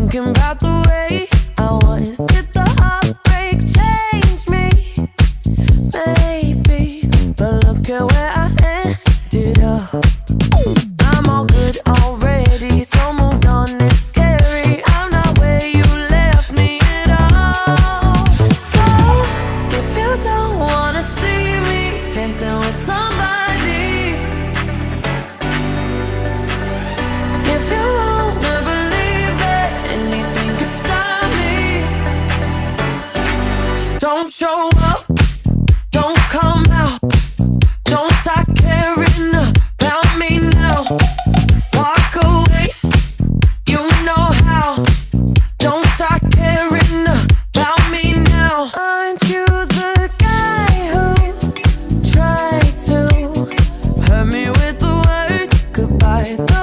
Thinking about the way Don't show up, don't come out, don't start caring about me now. Walk away, you know how. Don't start caring about me now. Aren't you the guy who tried to hurt me with the word goodbye?